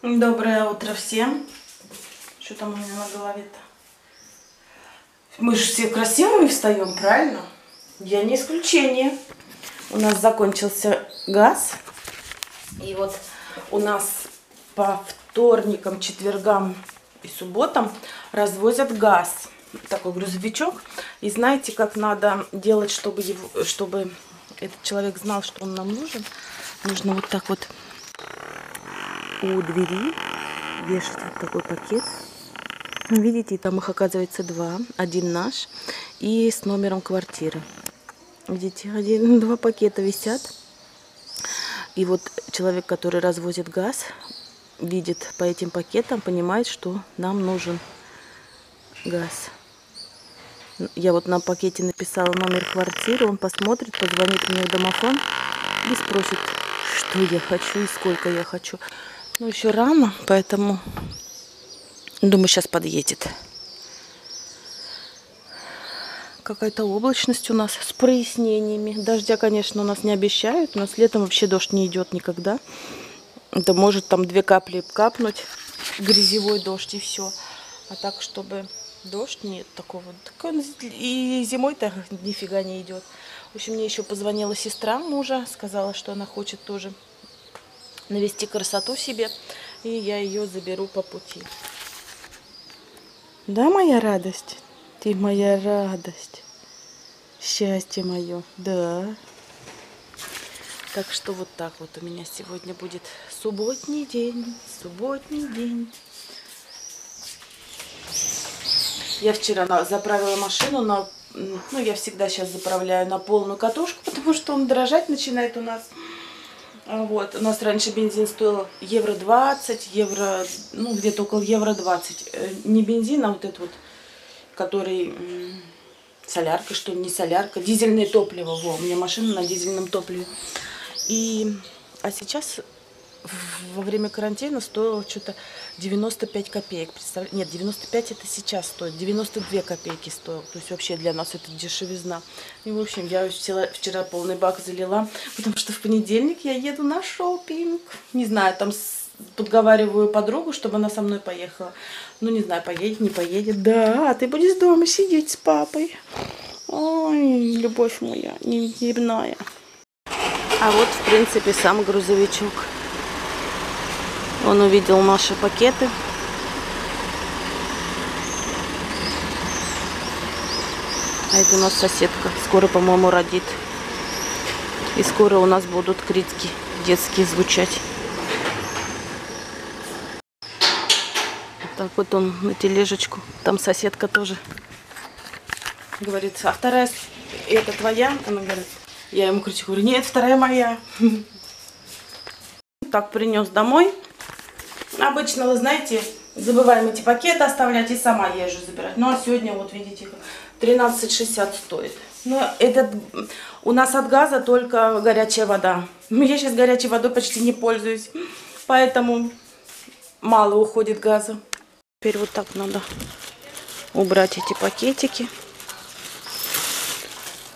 Доброе утро всем. Что там у меня на голове-то? Мы же все красивыми встаем, правильно? Я не исключение. У нас закончился газ. И вот у нас по вторникам, четвергам и субботам развозят газ. Такой грузовичок. И знаете, как надо делать, чтобы, его, чтобы этот человек знал, что он нам нужен? Нужно вот так вот у двери вешать вот такой пакет. Видите, там их оказывается два. Один наш и с номером квартиры. Видите, один, два пакета висят. И вот человек, который развозит газ, видит по этим пакетам, понимает, что нам нужен газ. Я вот на пакете написала номер квартиры, он посмотрит, позвонит мне в домофон и спросит, что я хочу и сколько я хочу. Ну, еще рано, поэтому думаю, сейчас подъедет. Какая-то облачность у нас с прояснениями. Дождя, конечно, у нас не обещают. У нас летом вообще дождь не идет никогда. Это может там две капли капнуть, грязевой дождь и все. А так, чтобы дождь, нет такого. И зимой-то нифига не идет. В общем, мне еще позвонила сестра мужа, сказала, что она хочет тоже навести красоту себе, и я ее заберу по пути. Да, моя радость? Ты моя радость. Счастье мое, да. Так что вот так вот у меня сегодня будет субботний день, субботний день. Я вчера заправила машину на, ну я всегда сейчас заправляю на полную катушку, потому что он дрожать начинает у нас. А вот, у нас раньше бензин стоил евро 20, евро, ну, где-то около евро 20. Э, не бензин, а вот этот вот, который солярка, что ли, не солярка, дизельное топливо. Во, у меня машина на дизельном топливе. И, а сейчас во время карантина стоило что-то 95 копеек. Представляете? Нет, 95 это сейчас стоит. 92 копейки стоил. То есть вообще для нас это дешевизна. И в общем, я вчера, вчера полный бак залила, потому что в понедельник я еду на шопинг. Не знаю, там подговариваю подругу, чтобы она со мной поехала. Ну, не знаю, поедет, не поедет. Да, ты будешь дома сидеть с папой. Ой, любовь моя, невидная. А вот, в принципе, сам грузовичок. Он увидел наши пакеты. А это у нас соседка. Скоро, по-моему, родит. И скоро у нас будут критики детские звучать. Так вот он на тележечку. Там соседка тоже говорит, а вторая, это твоя? Она говорит, я ему кричу, говорю, нет, вторая моя. Так принес домой. Обычно, вы знаете, забываем эти пакеты оставлять и сама езжу забирать. Ну, а сегодня, вот видите, 13,60 стоит. Но этот, у нас от газа только горячая вода. Я сейчас горячей водой почти не пользуюсь, поэтому мало уходит газа. Теперь вот так надо убрать эти пакетики.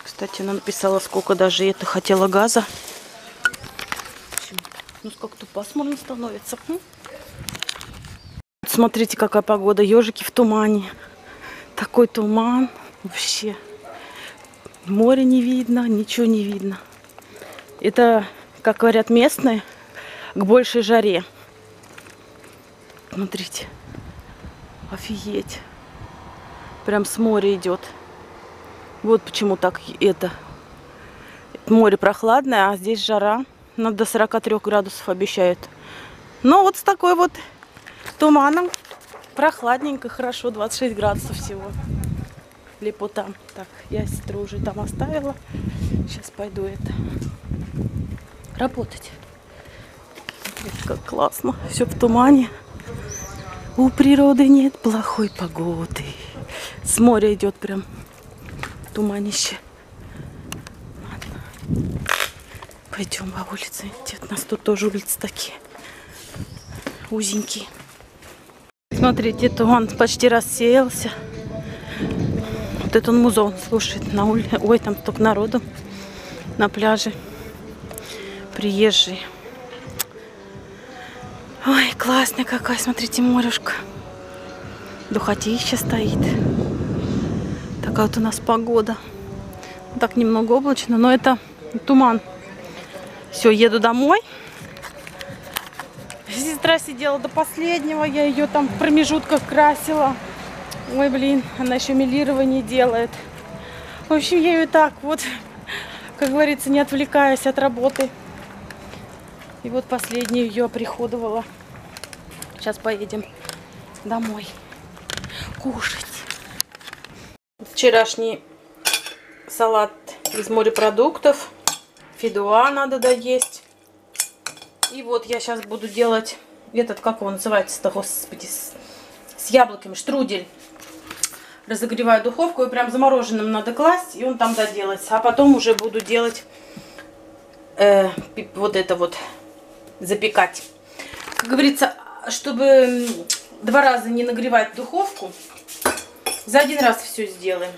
Кстати, она написала, сколько даже это хотела газа. Ну, сколько-то пасмурно становится. Смотрите, какая погода. Ежики в тумане. Такой туман. Вообще. Море не видно, ничего не видно. Это, как говорят местные, к большей жаре. Смотрите. Офигеть. Прям с моря идет. Вот почему так это. Море прохладное, а здесь жара. Надо до 43 градусов обещают. Но вот с такой вот туманом. Прохладненько, хорошо, 26 градусов всего. Лепота. Так, я сестру уже там оставила. Сейчас пойду это работать. Как классно. Все в тумане. У природы нет плохой погоды. С моря идет прям туманище. Ладно. Пойдем по улице. У нас тут тоже улицы такие узенькие. Смотрите, он почти рассеялся. Вот это он музон слушает на улице. Ой, там только народу на пляже. Приезжие. Ой, классная какая, смотрите, морюшка. Духотища стоит. Такая вот у нас погода. Так немного облачно, но это туман. Все, еду домой. Сестра сидела до последнего, я ее там в промежутках красила. Ой, блин, она еще милирование делает. В общем, я ее так вот, как говорится, не отвлекаясь от работы. И вот последнюю ее приходовала. Сейчас поедем домой кушать. Вчерашний салат из морепродуктов. Фидуа надо доесть. И вот я сейчас буду делать этот, как его называется-то, господи, с, с яблоками, штрудель. Разогреваю духовку и прям замороженным надо класть, и он там доделается. А потом уже буду делать э, вот это вот, запекать. Как говорится, чтобы два раза не нагревать духовку, за один раз все сделаем.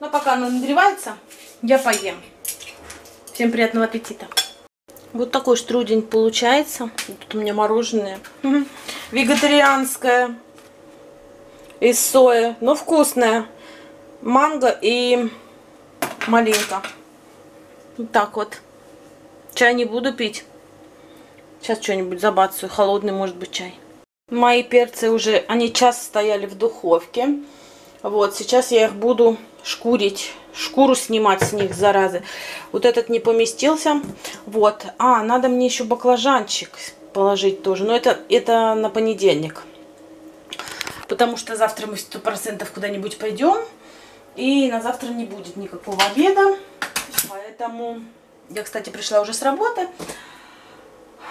Но пока она нагревается, я поем. Всем приятного аппетита. Вот такой штрудень получается. Тут у меня мороженое. Вегетарианское. Из сои. Но вкусное. Манго и малинка. Вот так вот. Чай не буду пить. Сейчас что-нибудь забацаю. Холодный может быть чай. Мои перцы уже, они час стояли в духовке. Вот, сейчас я их буду шкурить, шкуру снимать с них, заразы. Вот этот не поместился. Вот, а, надо мне еще баклажанчик положить тоже. Но это, это на понедельник. Потому что завтра мы сто процентов куда-нибудь пойдем. И на завтра не будет никакого обеда. Поэтому я, кстати, пришла уже с работы.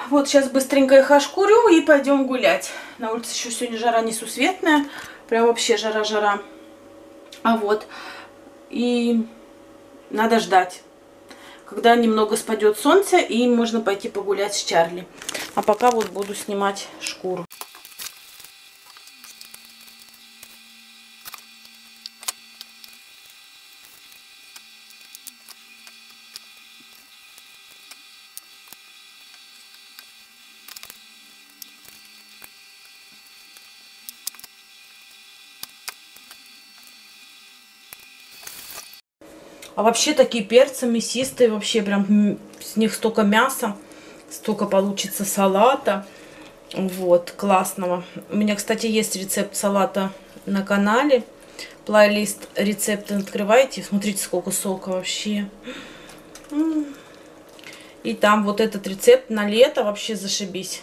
Вот сейчас быстренько их ошкурю и пойдем гулять. На улице еще сегодня жара несусветная. Прям вообще жара-жара. А вот. И надо ждать, когда немного спадет солнце, и можно пойти погулять с Чарли. А пока вот буду снимать шкуру. А вообще такие перцы мясистые, вообще прям с них столько мяса, столько получится салата. Вот, классного. У меня, кстати, есть рецепт салата на канале. Плейлист рецепты открывайте. Смотрите, сколько сока вообще. И там вот этот рецепт на лето вообще зашибись.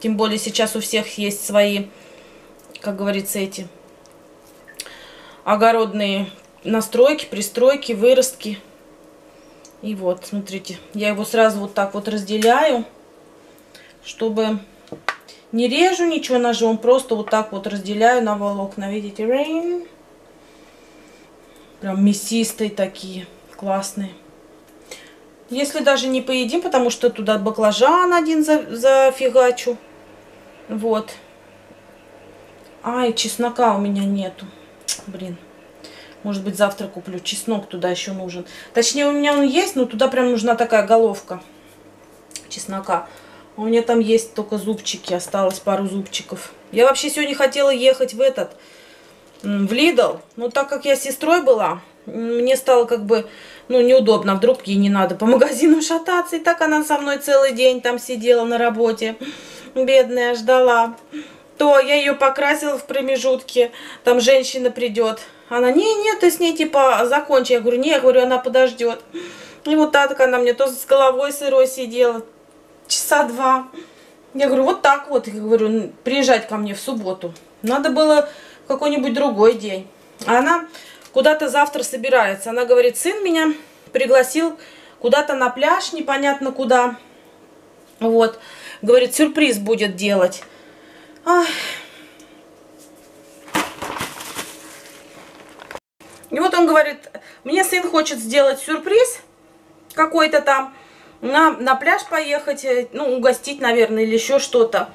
Тем более сейчас у всех есть свои, как говорится, эти огородные настройки, пристройки, выростки. И вот, смотрите, я его сразу вот так вот разделяю, чтобы не режу ничего ножом, просто вот так вот разделяю на волокна. Видите, rain. Прям мясистые такие, классные. Если даже не поедим, потому что туда баклажан один зафигачу. Вот. Ай, чеснока у меня нету. Блин. Может быть, завтра куплю. Чеснок туда еще нужен. Точнее, у меня он есть, но туда прям нужна такая головка чеснока. У меня там есть только зубчики. Осталось пару зубчиков. Я вообще сегодня хотела ехать в этот, в Лидл. Но так как я с сестрой была, мне стало как бы, ну, неудобно. Вдруг ей не надо по магазину шататься. И так она со мной целый день там сидела на работе. Бедная, ждала. То я ее покрасила в промежутке. Там женщина придет она, не, нет, ты с ней типа закончи. Я говорю, не, я говорю, она подождет. И вот так она мне то с головой сырой сидела, часа два. Я говорю, вот так вот, я говорю, приезжать ко мне в субботу. Надо было какой-нибудь другой день. А она куда-то завтра собирается. Она говорит, сын меня пригласил куда-то на пляж, непонятно куда. Вот. Говорит, сюрприз будет делать. Ай, И вот он говорит, мне сын хочет сделать сюрприз какой-то там, на, на пляж поехать, э, ну, угостить, наверное, или еще что-то.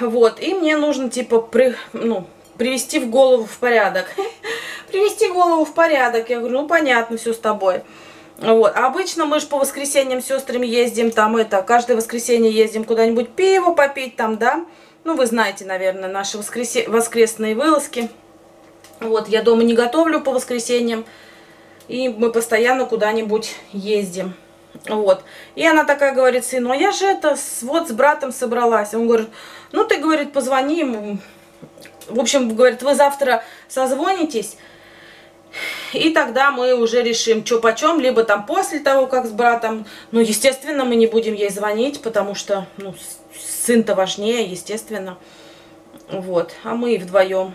Вот, и мне нужно, типа, при, ну, привести в голову в порядок. привести голову в порядок. Я говорю, ну, понятно, все с тобой. Вот. А обычно мы же по воскресеньям с сестрами ездим, там это, каждое воскресенье ездим куда-нибудь пиво попить там, да. Ну, вы знаете, наверное, наши воскресе... воскресные вылазки. Вот, я дома не готовлю по воскресеньям. И мы постоянно куда-нибудь ездим. Вот. И она такая говорит сыну, а я же это вот с братом собралась. Он говорит, ну ты, говорит, позвони ему. В общем, говорит, вы завтра созвонитесь, и тогда мы уже решим, что почем, либо там после того, как с братом. Ну, естественно, мы не будем ей звонить, потому что, ну, сын-то важнее, естественно. Вот, а мы вдвоем.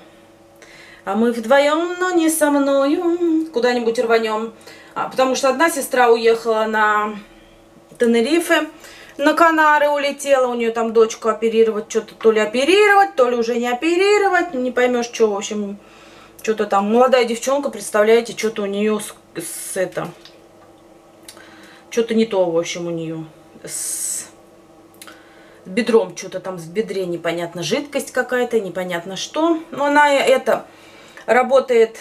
А мы вдвоем, но не со мною, куда-нибудь рванем. А, потому что одна сестра уехала на Тенерифе, на Канары улетела, у нее там дочку оперировать, что-то то ли оперировать, то ли уже не оперировать, не поймешь, что, в общем, что-то там, молодая девчонка, представляете, что-то у нее с, с это, что-то не то, в общем, у нее, с, бедром, что-то там в бедре непонятно, жидкость какая-то, непонятно что, но она это, работает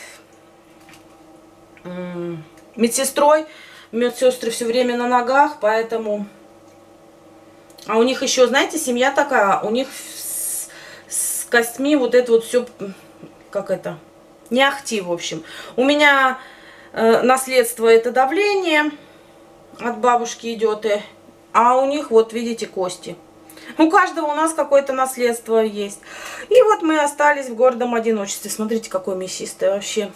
медсестрой, медсестры все время на ногах, поэтому... А у них еще, знаете, семья такая, у них с, с костьми вот это вот все, как это, не ахти, в общем. У меня э, наследство это давление от бабушки идет, и, а у них вот, видите, кости. У каждого у нас какое-то наследство есть. И вот мы остались в гордом одиночестве. Смотрите, какой мясистый вообще.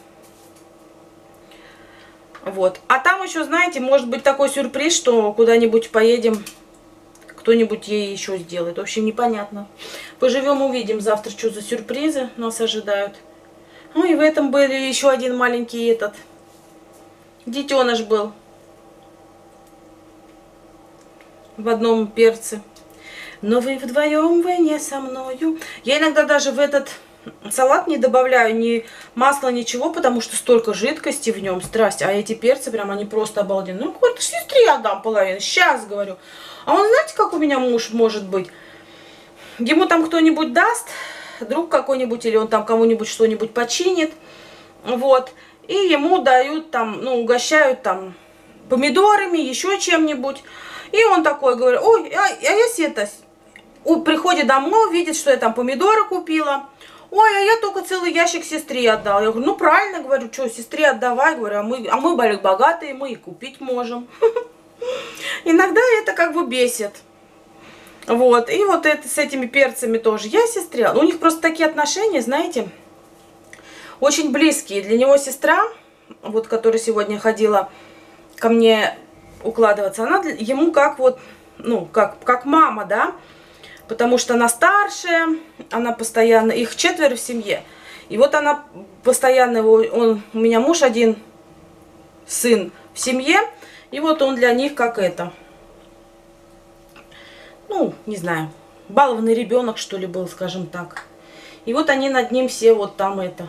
Вот. А там еще, знаете, может быть такой сюрприз, что куда-нибудь поедем, кто-нибудь ей еще сделает. В общем, непонятно. Поживем, увидим завтра, что за сюрпризы нас ожидают. Ну и в этом был еще один маленький этот. Детеныш был. В одном перце. Но вы вдвоем, вы не со мною. Я иногда даже в этот салат не добавляю ни масла, ничего, потому что столько жидкости в нем, страсть. А эти перцы прям, они просто обалденные. Ну, хоть сестре отдам половину, сейчас, говорю. А он, знаете, как у меня муж может быть? Ему там кто-нибудь даст, друг какой-нибудь, или он там кому-нибудь что-нибудь починит, вот. И ему дают там, ну, угощают там помидорами, еще чем-нибудь. И он такой говорит, ой, а, а если это... Приходит домой, видит, что я там помидоры купила, Ой, а я только целый ящик сестре отдал. Я говорю, ну правильно, говорю, что, сестре отдавай, говорю, а мы, а мы богатые, мы и купить можем. Иногда это как бы бесит. Вот, и вот это с этими перцами тоже. Я сестре, у них просто такие отношения, знаете, очень близкие. Для него сестра, вот, которая сегодня ходила ко мне укладываться, она ему как вот, ну, как, как мама, да, потому что она старшая, она постоянно, их четверо в семье. И вот она постоянно, он, у меня муж один, сын в семье, и вот он для них как это, ну, не знаю, балованный ребенок, что ли, был, скажем так. И вот они над ним все вот там это,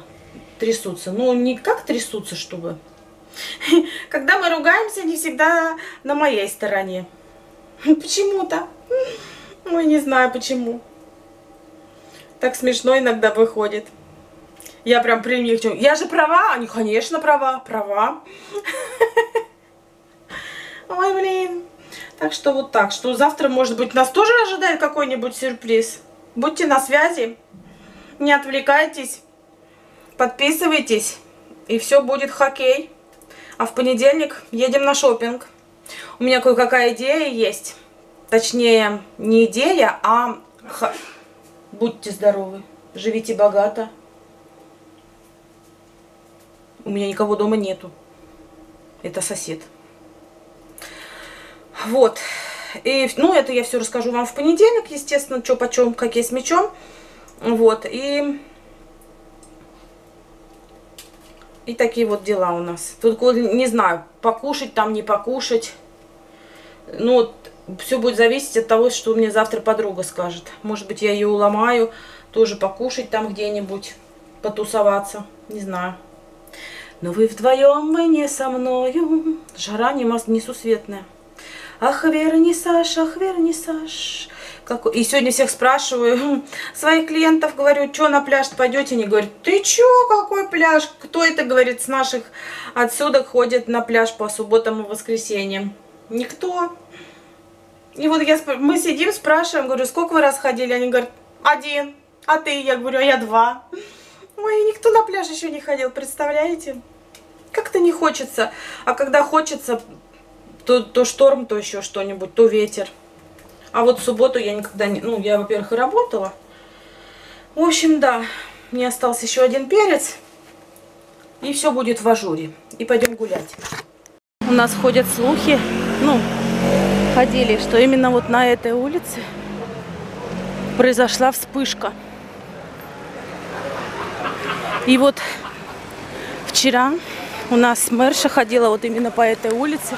трясутся. Ну, не как трясутся, чтобы... Когда мы ругаемся, не всегда на моей стороне. Почему-то. Ой, не знаю почему. Так смешно иногда выходит. Я прям при них... Я же права? Они, конечно, права. Права. Ой, блин. Так что вот так. Что завтра, может быть, нас тоже ожидает какой-нибудь сюрприз. Будьте на связи. Не отвлекайтесь. Подписывайтесь. И все будет хоккей. А в понедельник едем на шопинг. У меня кое-какая идея есть. Точнее, не идея, а х... будьте здоровы, живите богато. У меня никого дома нету. Это сосед. Вот. И, ну, это я все расскажу вам в понедельник, естественно, что почем, как есть мечом. Вот. И... И такие вот дела у нас. Тут, не знаю, покушать там, не покушать. Ну, все будет зависеть от того, что мне завтра подруга скажет. Может быть, я ее уломаю, тоже покушать там где-нибудь, потусоваться, не знаю. Но вы вдвоем, вы не со мною. Жара несусветная. Ах, верни, Саш, ах, верни, Саш, Как... И сегодня всех спрашиваю, «Хм, своих клиентов, говорю, что на пляж пойдете? Они говорят, ты чё, какой пляж? Кто это, говорит, с наших отсюда ходит на пляж по субботам и воскресеньям? Никто. И вот я, мы сидим, спрашиваем, говорю, сколько вы раз ходили? Они говорят, один. А ты? Я говорю, а я два. Ой, никто на пляж еще не ходил, представляете? Как-то не хочется. А когда хочется, то, то шторм, то еще что-нибудь, то ветер. А вот в субботу я никогда не... Ну, я, во-первых, и работала. В общем, да, мне остался еще один перец. И все будет в ажуре. И пойдем гулять. У нас ходят слухи, ну, ходили, что именно вот на этой улице произошла вспышка. И вот вчера у нас мэрша ходила вот именно по этой улице.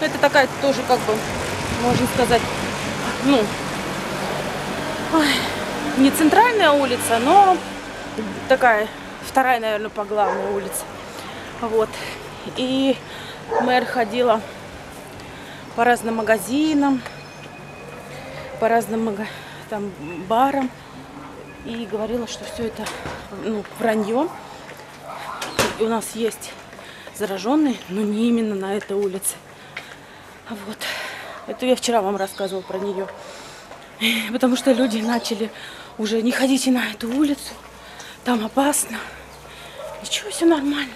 Это такая тоже как бы, можно сказать, ну, ой, не центральная улица, но такая вторая, наверное, по главной улице. Вот. И мэр ходила по разным магазинам, по разным там барам и говорила, что все это ну, вранье. И у нас есть зараженные, но не именно на этой улице. Вот. Это я вчера вам рассказывала про нее. Потому что люди начали уже не ходите на эту улицу, там опасно. Ничего, все нормально.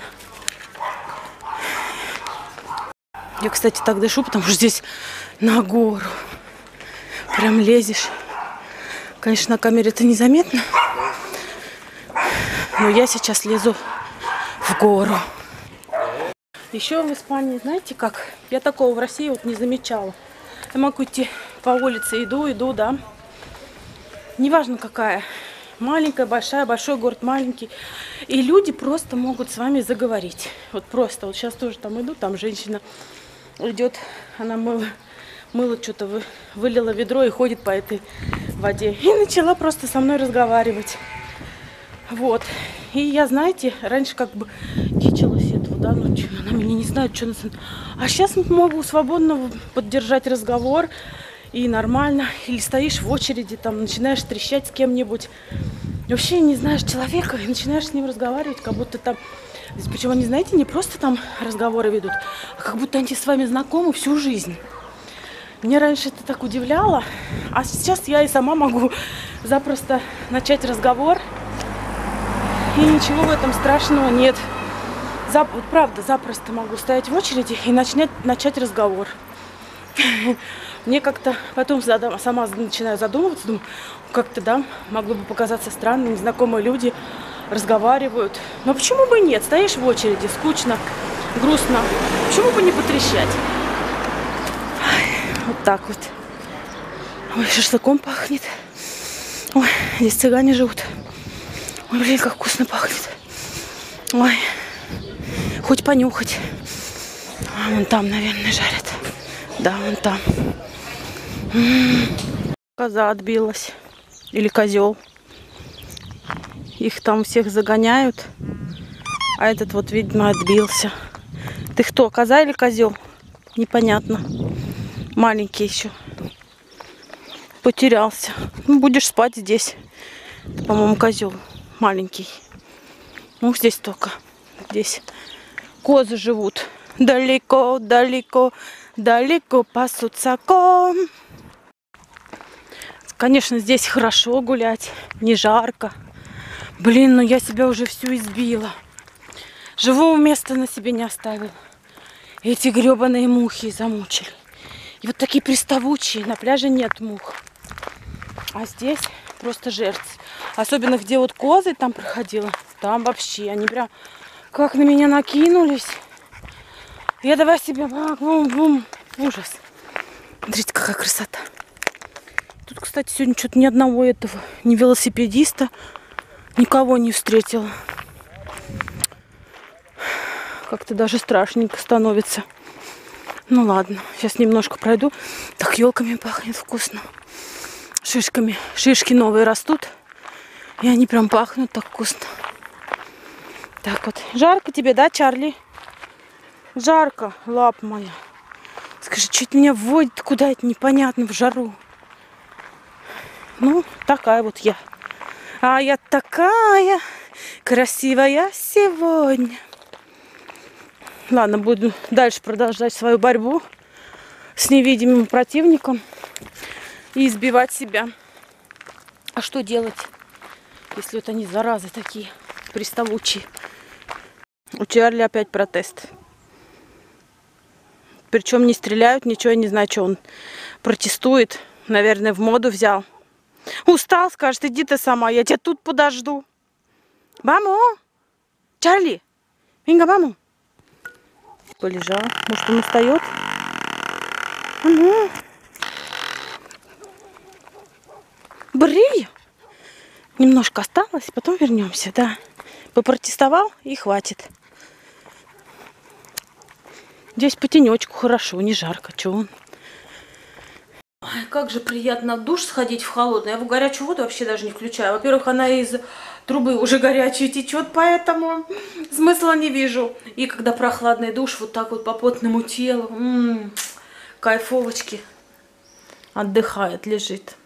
Я, кстати, так дышу, потому что здесь на гору. Прям лезешь. Конечно, на камере это незаметно. Но я сейчас лезу в гору. Еще в Испании, знаете как? Я такого в России вот не замечала. Я могу идти по улице, иду, иду, да. Неважно какая. Маленькая, большая, большой город, маленький. И люди просто могут с вами заговорить. Вот просто. Вот сейчас тоже там иду, там женщина идет, она мыла, мыло что-то вы, вылила ведро и ходит по этой воде. И начала просто со мной разговаривать. Вот. И я, знаете, раньше как бы дичилась этого, да, ночью. Она меня не знает, что... А сейчас могу свободно поддержать разговор и нормально. Или стоишь в очереди, там, начинаешь трещать с кем-нибудь. Вообще не знаешь человека и начинаешь с ним разговаривать, как будто там... Причем они, знаете, не просто там разговоры ведут, а как будто они с вами знакомы всю жизнь. Меня раньше это так удивляло, а сейчас я и сама могу запросто начать разговор и ничего в этом страшного нет. Зап, вот правда, запросто могу стоять в очереди и начать, начать разговор. Мне как-то потом задам, сама начинаю задумываться, думаю, как-то, да, могло бы показаться странным, незнакомые люди разговаривают. Но почему бы нет? Стоишь в очереди, скучно, грустно. Почему бы не потрещать? Вот так вот. Ой, шашлыком пахнет. Ой, здесь цыгане живут. Ой, блин, как вкусно пахнет. Ой, хоть понюхать. А вон там, наверное, жарят. Да, вон там. М -м -м. Коза отбилась. Или козел. Их там всех загоняют. А этот вот, видимо, отбился. Ты кто, коза или козел? Непонятно. Маленький еще. Потерялся. Ну, будешь спать здесь. По-моему, козел маленький. Ну, здесь только. Здесь козы живут. Далеко, далеко, далеко пасутся ком. Конечно, здесь хорошо гулять, не жарко. Блин, ну я себя уже всю избила. Живого места на себе не оставил. Эти гребаные мухи замучили. И вот такие приставучие. На пляже нет мух. А здесь просто жертв. Особенно где вот козы там проходила. Там вообще они прям как на меня накинулись. Я давай себе бум-бум. Ужас. Смотрите, какая красота. Тут, кстати, сегодня что-то ни одного этого, ни велосипедиста, никого не встретила. Как-то даже страшненько становится. Ну ладно, сейчас немножко пройду. Так елками пахнет вкусно. Шишками. Шишки новые растут. И они прям пахнут так вкусно. Так вот. Жарко тебе, да, Чарли? Жарко, лап моя. Скажи, чуть меня вводит куда это непонятно в жару. Ну, такая вот я. А я такая красивая сегодня. Ладно, буду дальше продолжать свою борьбу с невидимым противником и избивать себя. А что делать, если вот они заразы такие приставучие? У Чарли опять протест. Причем не стреляют, ничего, я не знаю, что он протестует. Наверное, в моду взял. Устал, скажет, иди ты сама, я тебя тут подожду. Баму! Чарли! Минга, баму! Полежал. Может, он устает? Ну! Бри! Немножко осталось, потом вернемся, да. Попротестовал и хватит. Здесь по тенечку хорошо, не жарко. Че он? Ой, как же приятно в душ сходить в холодную. Я в горячую воду вообще даже не включаю. Во-первых, она из трубы уже горячая течет, поэтому смысла не вижу. И когда прохладный душ, вот так вот по потному телу, м -м, кайфовочки, отдыхает, лежит.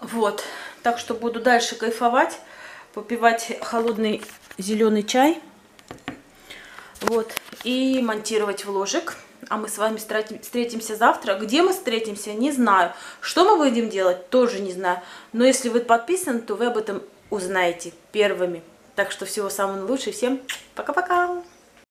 Вот, так что буду дальше кайфовать, попивать холодный зеленый чай. Вот, и монтировать в ложек а мы с вами встретимся завтра. Где мы встретимся, не знаю. Что мы будем делать, тоже не знаю. Но если вы подписаны, то вы об этом узнаете первыми. Так что всего самого лучшего. Всем пока-пока!